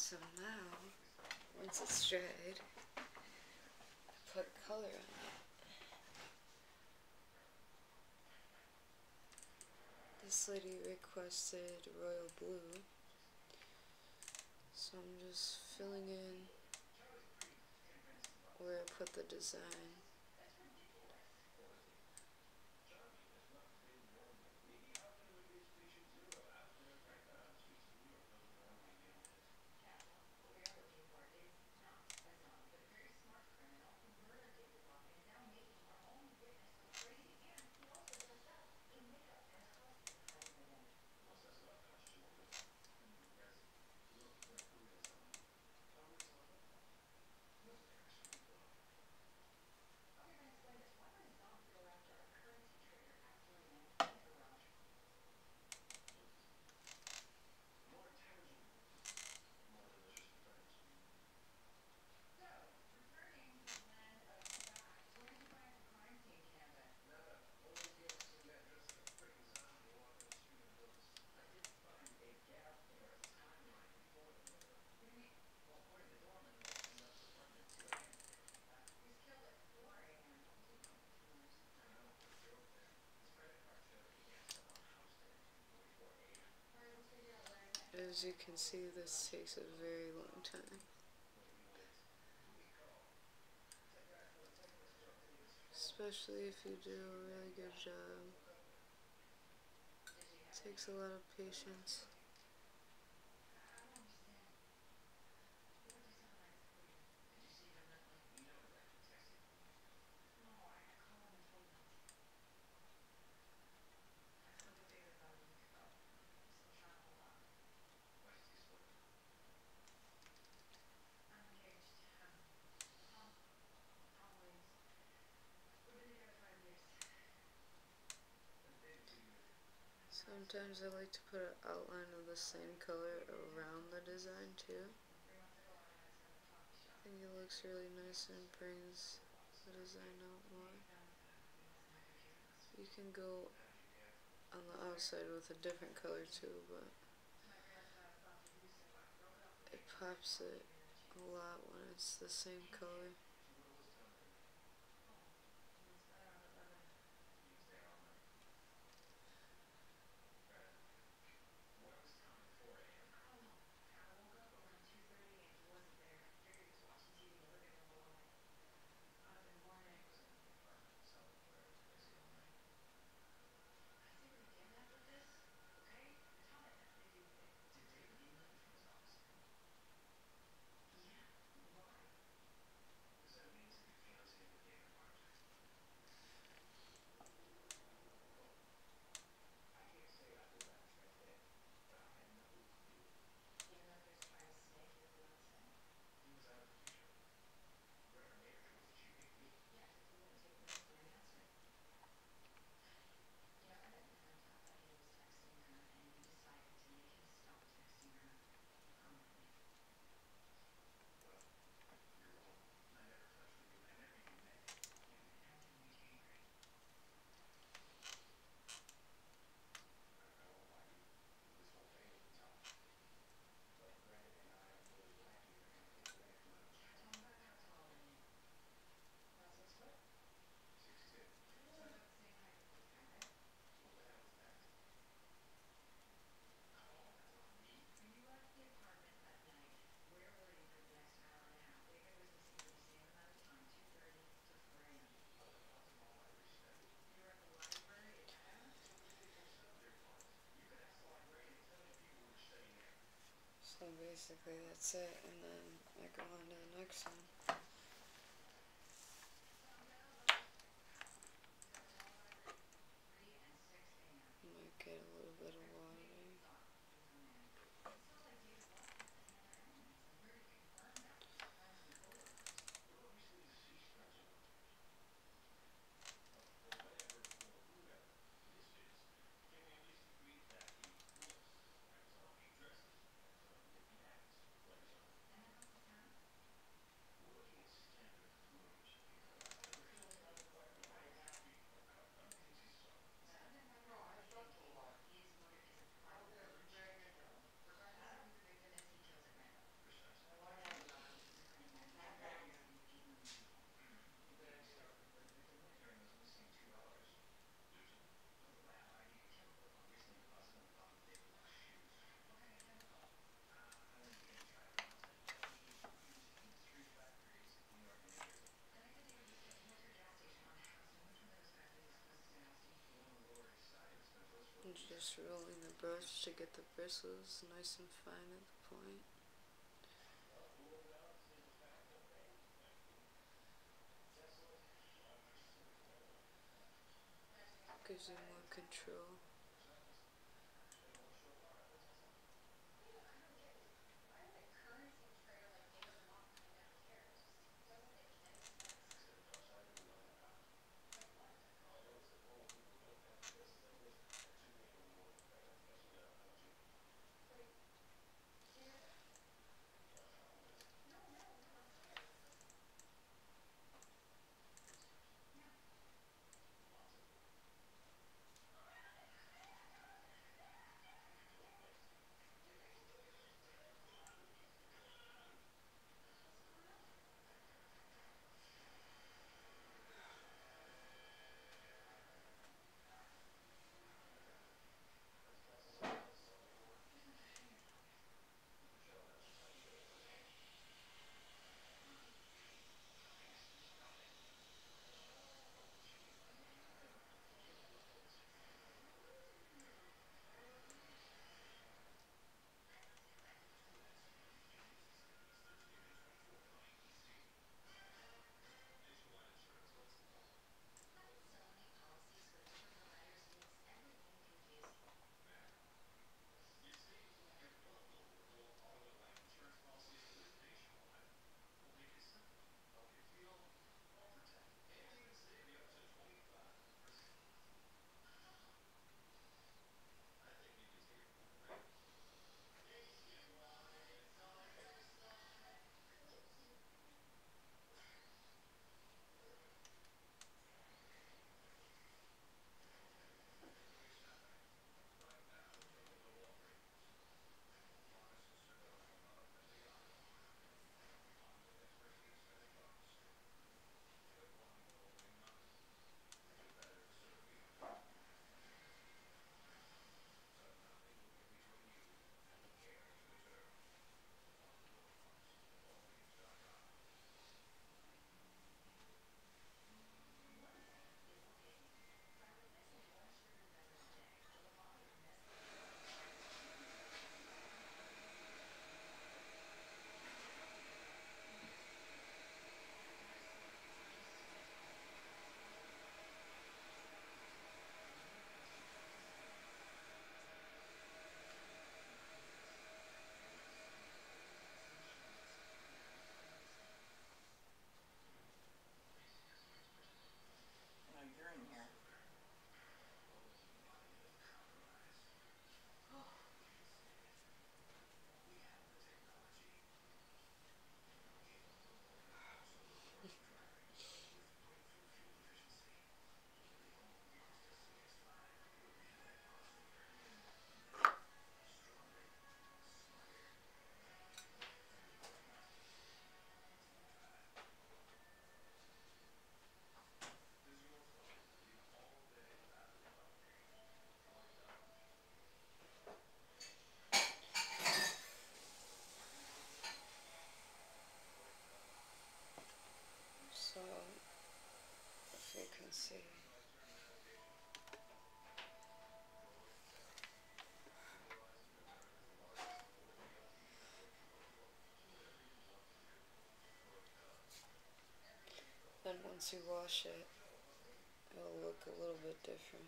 So now, once it's dried, I put color on it. This lady requested royal blue, so I'm just filling in where I put the design. As you can see, this takes a very long time. Especially if you do a really good job. It takes a lot of patience. Sometimes I like to put an outline of the same color around the design too. I think it looks really nice and brings the design out more. You can go on the outside with a different color too, but it pops it a lot when it's the same color. Basically that's it, and then I go on to the next one. Just rolling the brush to get the bristles nice and fine at the point. Gives you more control. You see. Then once you wash it, it'll look a little bit different.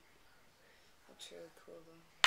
Looks really cool though.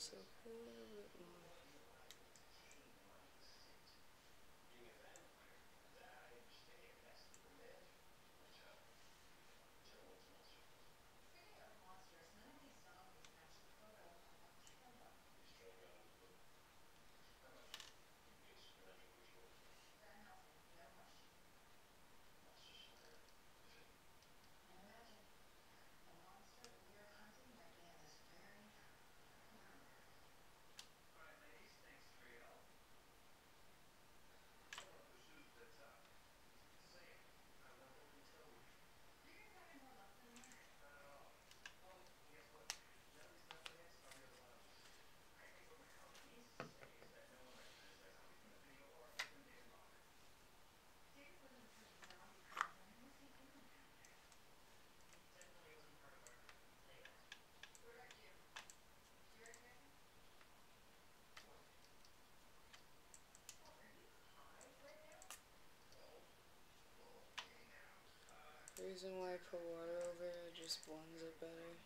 Close up a little bit more. The reason why I put water over it, just blends it better.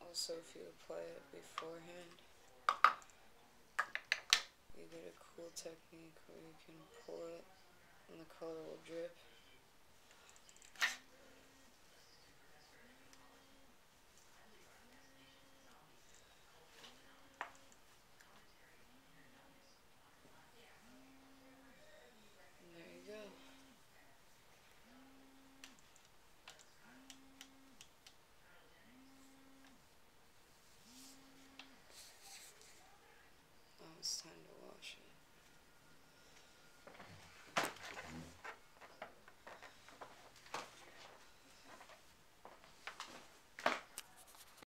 Also, if you apply it beforehand, you get a cool technique where you can pull it and the color will drip.